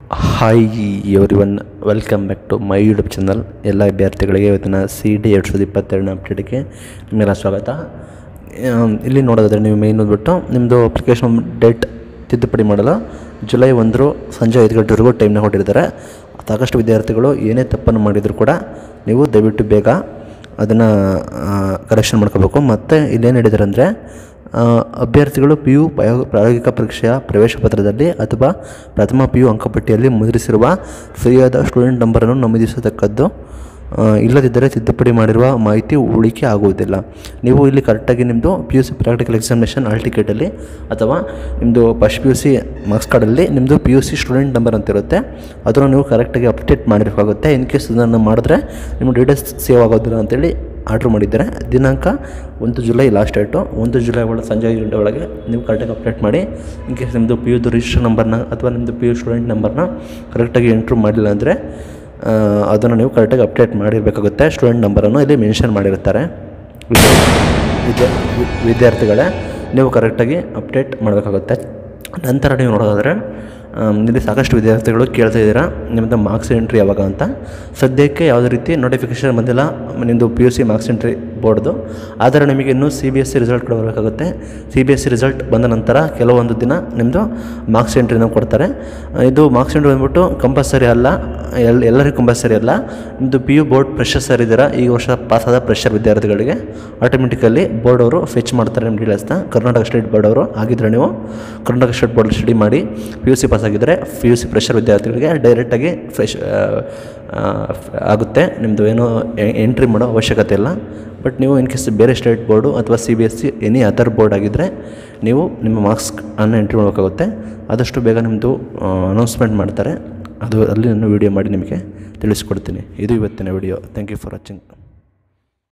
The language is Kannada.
Hi everyone welcome back to my YouTube channel ಎಲ್ಲ ಅಭ್ಯರ್ಥಿಗಳಿಗೆ ಇವತ್ತಿನ ಸಿ ಡಿ ಎರಡು ಸಾವಿರದ ಇಪ್ಪತ್ತೆರಡನೇ ಅಪ್ಡೇಟ್ಗೆ ನಿಮಗೆಲ್ಲ ಸ್ವಾಗತ. ಇಲ್ಲಿ ನೋಡೋದಾದರೆ ನೀವು ಮೇನ್ ಬಿಟ್ಟು ನಿಮ್ಮದು ಅಪ್ಲಿಕೇಶನ್ ಡೇಟ್ ತಿದ್ದುಪಡಿ ಮಾಡಲು ಜುಲೈ ಒಂದರು ಸಂಜೆ ಐದು ಗಂಟೆವರೆಗೂ ಟೈಮ್ನ ಕೊಟ್ಟಿರ್ತಾರೆ. ಸಾಕಷ್ಟು ವಿದ್ಯಾರ್ಥಿಗಳು ಏನೇ ತಪ್ಪನ್ನು ಮಾಡಿದರೂ ಕೂಡ ನೀವು ದಯವಿಟ್ಟು ಬೇಗ ಅದನ್ನು ಕರೆಕ್ಷನ್ ಮಾಡ್ಕೋಬೇಕು. ಮತ್ತು ಇಲ್ಲೇನು ಹೇಳಿದ್ದಾರೆ ಅಂದರೆ ಅಭ್ಯರ್ಥಿಗಳು ಪಿ ಯು ಪ್ರಾಯೋಗಿಕ ಪರೀಕ್ಷೆಯ ಪ್ರವೇಶ ಪತ್ರದಲ್ಲಿ ಅಥವಾ ಪ್ರಥಮ ಪಿ ಯು ಅಂಕಪಟ್ಟಿಯಲ್ಲಿ ಮುದ್ರಿಸಿರುವ ಸರಿಯಾದ ಸ್ಟೂಡೆಂಟ್ ನಂಬರನ್ನು ನಮೂದಿಸತಕ್ಕದ್ದು. ಇಲ್ಲದಿದ್ದರೆ ತಿದ್ದುಪಡಿ ಮಾಡಿರುವ ಮಾಹಿತಿ ಉಳಿಕೆ ಆಗುವುದಿಲ್ಲ. ನೀವು ಇಲ್ಲಿ ಕರೆಕ್ಟಾಗಿ ನಿಮ್ಮದು P U C practical examination hall ಟಿಕೆಟಲ್ಲಿ ಅಥವಾ ನಿಮ್ಮದು first P U C marks ಕಾರ್ಡಲ್ಲಿ ನಿಮ್ಮದು P U C student number ಅಂತ ಇರುತ್ತೆ. ಅದನ್ನು ನೀವು ಕರೆಕ್ಟಾಗಿ ಅಪ್ಡೇಟ್ ಮಾಡಿರಬೇಕಾಗುತ್ತೆ ಇನ್ ಕೇಸ್ ಇದನ್ನು ಮಾಡಿದ್ರೆ ನಿಮ್ಮ ಡೀಟೇಲ್ಸ್ ಸೇವ್ ಆಗೋದಿಲ್ಲ ಅಂತೇಳಿ ಆರ್ಡ್ರ್ ಮಾಡಿದ್ದಾರೆ. ದಿನಾಂಕ ಒಂದು ಜುಲೈ ಲಾಸ್ಟ್ ಡೇಟು ಒಂದು ಜುಲೈ ಒಳಗೆ, ಸಂಜೆ ಐದು ಗಂಟೆ ಒಳಗೆ ನೀವು ಕರೆಕ್ಟಾಗಿ ಅಪ್ಡೇಟ್ ಮಾಡಿ ಇನ್ ಕೇಸ್ ನಿಮ್ಮದು ಪಿ ಯುದು ರಿಜಿಸ್ಟರ್ ನಂಬರ್ನ ಅಥವಾ ನಿಮ್ಮದು ಪಿ ಯು ಸ್ಟೂಡೆಂಟ್ ನಂಬರ್ನ ಕರೆಕ್ಟಾಗಿ ಎಂಟ್ರು ಮಾಡಿಲ್ಲ ಅಂದರೆ ಅದನ್ನು ನೀವು ಕರೆಕ್ಟಾಗಿ ಅಪ್ಡೇಟ್ ಮಾಡಿರಬೇಕಾಗುತ್ತೆ. ಸ್ಟೂಡೆಂಟ್ ನಂಬರನ್ನು ಇಲ್ಲಿ ಮೆನ್ಷನ್ ಮಾಡಿರ್ತಾರೆ. ವಿದ್ಯಾ ವಿದ್ಯಾರ್ಥಿಗಳೇ, ನೀವು ಕರೆಕ್ಟಾಗಿ ಅಪ್ಡೇಟ್ ಮಾಡಬೇಕಾಗುತ್ತೆ. ನಂತರ ನೀವು ನೋಡೋದಾದರೆ ಇಲ್ಲಿ ಸಾಕಷ್ಟು ವಿದ್ಯಾರ್ಥಿಗಳು ಕೇಳ್ತಾ ಇದ್ದೀರಾ? ನಿಮ್ಮದು ಮಾರ್ಕ್ಸ್ ಎಂಟ್ರಿ ಯಾವಾಗ ಅಂತ? ಸದ್ಯಕ್ಕೆ ಯಾವುದೇ ರೀತಿ ನೋಟಿಫಿಕೇಷನ್ ಬಂದಿಲ್ಲ. ನಿಮ್ಮದು P U C marks entry ಬೋರ್ಡ್ದು ಆದರೆ ನಿಮಗೆ ಇನ್ನೂ C B S C result ಕೂಡ ಬರಬೇಕಾಗುತ್ತೆ. C B S C result ಬಂದ ನಂತರ ಕೆಲವೊಂದು ದಿನ ನಿಮ್ಮದು ಮಾರ್ಕ್ಸ್ ಎಂಟ್ರಿನ ಕೊಡ್ತಾರೆ. ಇದು ಮಾರ್ಕ್ಸ್ ಎಂಟ್ರಿ ಬಂದ್ಬಿಟ್ಟು ಕಂಪಲ್ಸರಿ ಅಲ್ಲ. ಎಲ್, ಎಲ್ಲರಿಗೂ ಕಂಪಲ್ಸರಿ ಅಲ್ಲ. ನಿಮ್ಮದು ಪಿ ಯು ಬೋರ್ಡ್ ಪ್ರೆಷರ್ಸರ್ ಇದ್ದೀರಾ? ಈ ವರ್ಷ ಪಾಸಾದ ಪ್ರೆಷರ್ ವಿದ್ಯಾರ್ಥಿಗಳಿಗೆ ಆಟೋಮೆಟಿಕಲಿ ಬೋರ್ಡ್ ಅವರು ಫೆಚ್ ಮಾಡ್ತಾರೆ ನಿಮ್ಮ ಡೀಟೇಲ್ಸ್ನ ಕರ್ನಾಟಕ ಸ್ಟೇಟ್ ಬೋರ್ಡ್ ಅವರು. ಆಗಿದ್ದರೆ ನೀವು ಕರ್ನಾಟಕ ಸ್ಟೇಟ್ ಬೋರ್ಡ್ ಸ್ಟಡಿ ಮಾಡಿ ಪಿ ಯು ಸಿ ಪಾಸ್ ಆಗಿದ್ದರೆ ಪಿ ಯು ಸಿ ಫ್ರೆಷರ್ ವಿದ್ಯಾರ್ಥಿಗಳಿಗೆ ಡೈರೆಕ್ಟಾಗಿ ಫ್ರೆಶ್ ಆಗುತ್ತೆ. ನಿಮ್ಮದು ಏನೋ ಎಂಟ್ರಿ ಮಾಡೋ ಅವಶ್ಯಕತೆ ಇಲ್ಲ. ಬಟ್ ನೀವು ಇನ್ ಕೇಸ್ ಬೇರೆ ಸ್ಟೇಟ್ ಬೋರ್ಡು ಅಥವಾ C B S C any other board ಆಗಿದ್ದರೆ ನೀವು ನಿಮ್ಮ ಮಾರ್ಕ್ಸ್ ಅನ್ನು ಎಂಟ್ರಿ ಮಾಡಬೇಕಾಗುತ್ತೆ. ಆದಷ್ಟು ಬೇಗ ನಿಮ್ಮದು ಅನೌನ್ಸ್ಮೆಂಟ್ ಮಾಡ್ತಾರೆ. ಅದು ಅಲ್ಲಿ ನಾನು ವೀಡಿಯೋ ಮಾಡಿ ನಿಮಗೆ ತಿಳಿಸ್ಕೊಡ್ತೀನಿ. ಇದು ಇವತ್ತಿನ video thank you for watching